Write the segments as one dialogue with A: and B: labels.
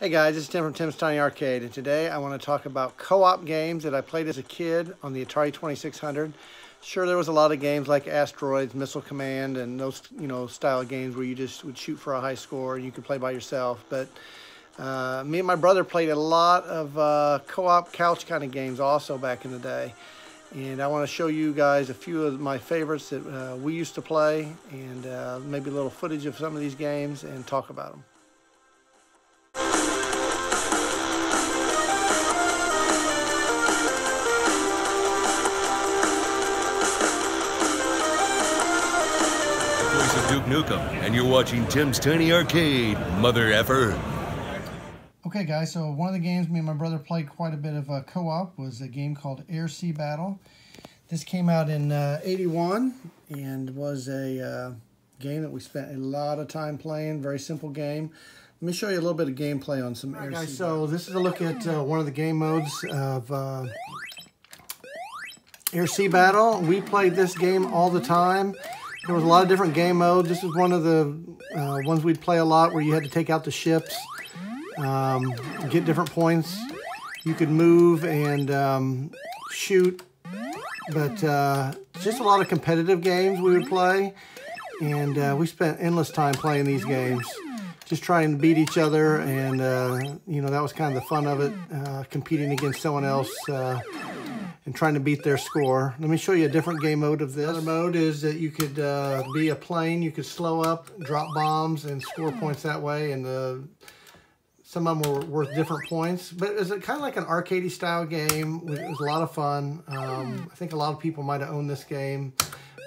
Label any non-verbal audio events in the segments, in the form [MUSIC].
A: Hey guys, it's Tim from Tim's Tiny Arcade, and today I want to talk about co-op games that I played as a kid on the Atari 2600. Sure, there was a lot of games like Asteroids, Missile Command, and those you know style games where you just would shoot for a high score and you could play by yourself. But uh, me and my brother played a lot of uh, co-op couch kind of games also back in the day. And I want to show you guys a few of my favorites that uh, we used to play and uh, maybe a little footage of some of these games and talk about them.
B: Duke Nukem, and you're watching Tim's Tiny Arcade, mother effer.
A: Okay, guys, so one of the games me and my brother played quite a bit of uh, co-op was a game called Air Sea Battle. This came out in uh, 81 and was a uh, game that we spent a lot of time playing. Very simple game. Let me show you a little bit of gameplay on some Air guys, Sea So this is a look at uh, one of the game modes of uh, Air Sea Battle. We played this game all the time. There was a lot of different game modes. This is one of the uh, ones we'd play a lot where you had to take out the ships, um, get different points. You could move and um, shoot, but uh, just a lot of competitive games we would play. And uh, we spent endless time playing these games, just trying to beat each other. And, uh, you know, that was kind of the fun of it, uh, competing against someone else uh, and trying to beat their score. Let me show you a different game mode of this. Other mode is that you could uh, be a plane, you could slow up, drop bombs, and score points that way. And the, some of them were worth different points. But it was kind of like an arcadey style game. It was a lot of fun. Um, I think a lot of people might have owned this game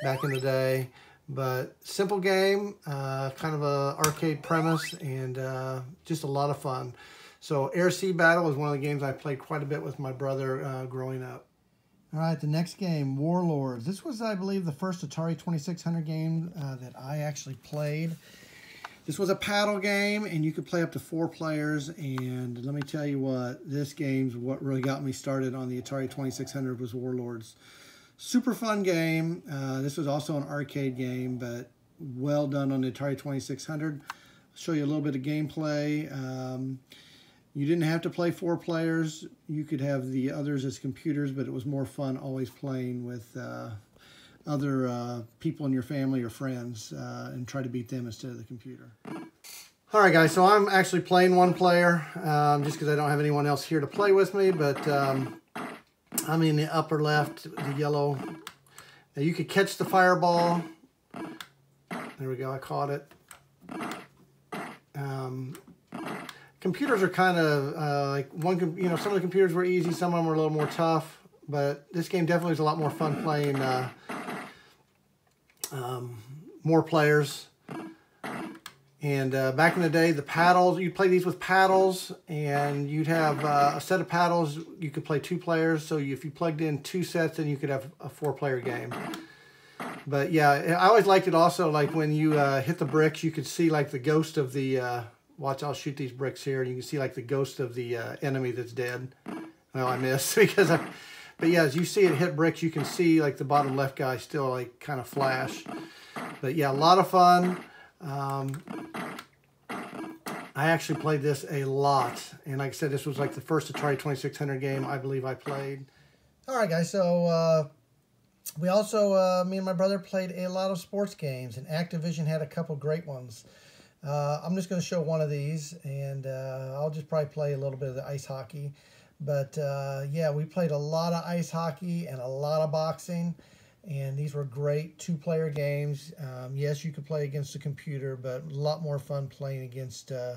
A: back in the day. But simple game, uh, kind of a arcade premise, and uh, just a lot of fun. So Air Sea Battle was one of the games I played quite a bit with my brother uh, growing up. All right, the next game, Warlords. This was, I believe, the first Atari 2600 game uh, that I actually played. This was a paddle game, and you could play up to four players. And let me tell you what, this game's what really got me started on the Atari 2600 was Warlords. Super fun game. Uh, this was also an arcade game, but well done on the Atari 2600. I'll show you a little bit of gameplay. Um, you didn't have to play four players. You could have the others as computers, but it was more fun always playing with uh, other uh, people in your family or friends uh, and try to beat them instead of the computer. All right, guys, so I'm actually playing one player um, just because I don't have anyone else here to play with me, but um, I'm in the upper left, the yellow. Now you could catch the fireball. There we go, I caught it. Um, computers are kind of uh, like one, you know, some of the computers were easy, some of them were a little more tough, but this game definitely is a lot more fun playing uh, um, more players. And uh, back in the day, the paddles, you'd play these with paddles, and you'd have uh, a set of paddles, you could play two players, so if you plugged in two sets, then you could have a four-player game. But yeah, I always liked it also, like when you uh, hit the bricks, you could see like the ghost of the uh, Watch, I'll shoot these bricks here, and you can see like the ghost of the uh, enemy that's dead. Well, I missed [LAUGHS] because I. But yeah, as you see it hit bricks, you can see like the bottom left guy still like kind of flash. But yeah, a lot of fun. Um, I actually played this a lot. And like I said, this was like the first Atari 2600 game I believe I played. All right, guys. So uh, we also, uh, me and my brother played a lot of sports games. And Activision had a couple great ones. Uh, I'm just going to show one of these, and uh, I'll just probably play a little bit of the ice hockey. But uh, yeah, we played a lot of ice hockey and a lot of boxing, and these were great two-player games. Um, yes, you could play against a computer, but a lot more fun playing against uh,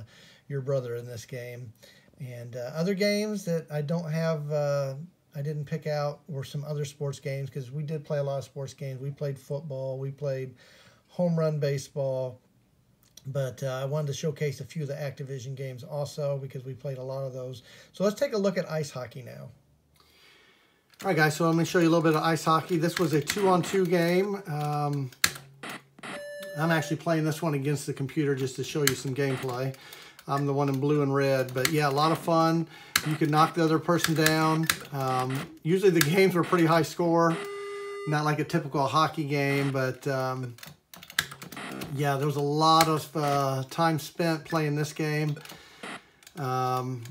A: your brother in this game. And uh, other games that I don't have, uh, I didn't pick out were some other sports games because we did play a lot of sports games. We played football, we played home run baseball. But uh, I wanted to showcase a few of the Activision games also because we played a lot of those. So let's take a look at ice hockey now. All right, guys, so I'm going to show you a little bit of ice hockey. This was a two-on-two 2 game. Um, I'm actually playing this one against the computer just to show you some gameplay. I'm the one in blue and red, but yeah, a lot of fun. You can knock the other person down. Um, usually the [LAUGHS] games were pretty high score, not like a typical hockey game, but um, yeah, there was a lot of uh, time spent playing this game. Um,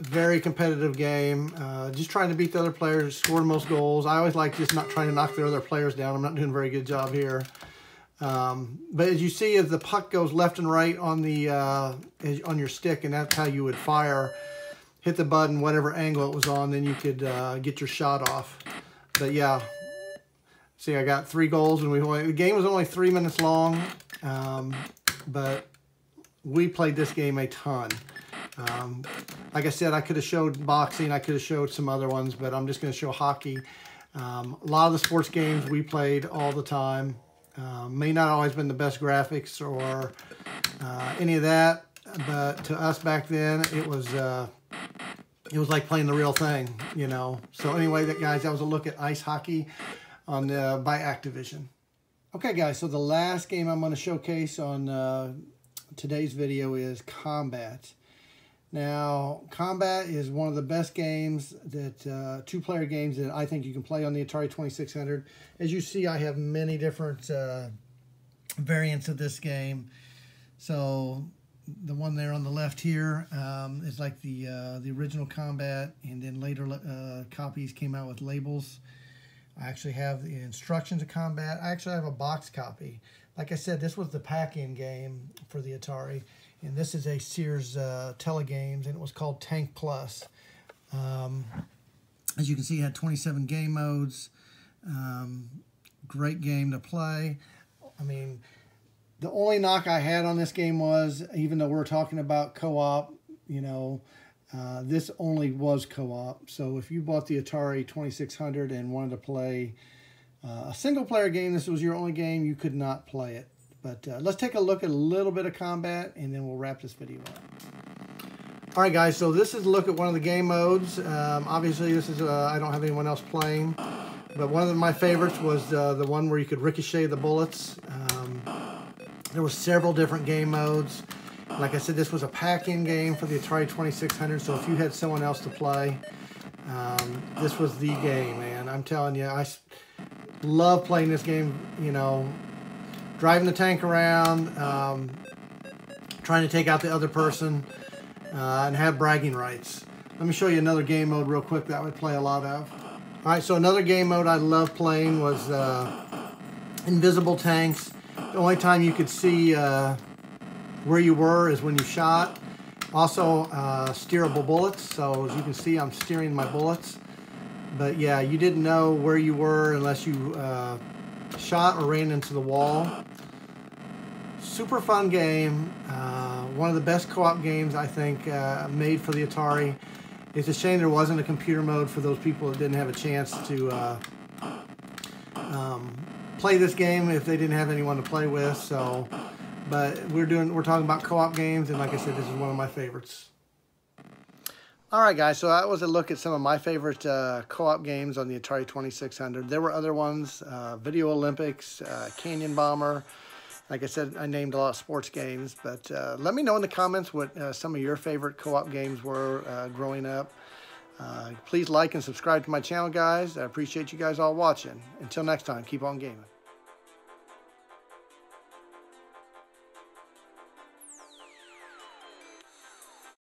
A: very competitive game. Uh, just trying to beat the other players, score the most goals. I always like just not trying to knock the other players down. I'm not doing a very good job here. Um, but as you see, as the puck goes left and right on the uh, on your stick, and that's how you would fire, hit the button, whatever angle it was on, then you could uh, get your shot off. But yeah, see, I got three goals, and we only, the game was only three minutes long, um, but we played this game a ton. Um, like I said, I could have showed boxing, I could have showed some other ones, but I'm just going to show hockey. Um, a lot of the sports games we played all the time. Uh, may not always been the best graphics or uh, any of that, but to us back then, it was uh, it was like playing the real thing, you know. So anyway, that guys, that was a look at ice hockey on uh, by Activision. Okay, guys. So the last game I'm going to showcase on uh, today's video is Combat. Now, Combat is one of the best games that uh, two-player games that I think you can play on the Atari 2600. As you see, I have many different uh, variants of this game. So the one there on the left here um, is like the uh, the original Combat, and then later uh, copies came out with labels. I actually have the instructions of Combat. I actually have a box copy. Like I said, this was the pack-in game for the Atari. And this is a Sears uh, Telegames, and it was called Tank Plus. Um, as you can see, it had 27 game modes. Um, great game to play. I mean, the only knock I had on this game was, even though we're talking about co-op, you know, uh, this only was co-op. So if you bought the Atari 2600 and wanted to play uh, a single-player game, this was your only game, you could not play it. But uh, let's take a look at a little bit of combat and then we'll wrap this video up. All right, guys, so this is a look at one of the game modes. Um, obviously, this is, uh, I don't have anyone else playing, but one of my favorites was uh, the one where you could ricochet the bullets. Um, there were several different game modes. Like I said, this was a pack-in game for the Atari 2600, so if you had someone else to play, um, this was the game, man. I'm telling you, I love playing this game, you know, driving the tank around, um, trying to take out the other person, uh, and have bragging rights. Let me show you another game mode real quick that I would play a lot of. All right, so another game mode I love playing was uh, Invisible Tanks. The only time you could see uh, where you were is when you shot. Also, uh, steerable bullets. So as you can see, I'm steering my bullets. But yeah, you didn't know where you were unless you uh, shot or ran into the wall super fun game. Uh, one of the best co-op games I think uh, made for the Atari. It's a shame there wasn't a computer mode for those people that didn't have a chance to uh, um, play this game if they didn't have anyone to play with. So, but we're doing we're talking about co-op games, and like I said, this is one of my favorites. All right, guys, so that was a look at some of my favorite uh, co-op games on the Atari 2600. There were other ones, uh, Video Olympics, uh, Canyon Bomber, like I said, I named a lot of sports games, but uh, let me know in the comments what uh, some of your favorite co-op games were uh, growing up. Please like and subscribe to my channel, guys. I appreciate you guys all watching. Until next time, keep on gaming.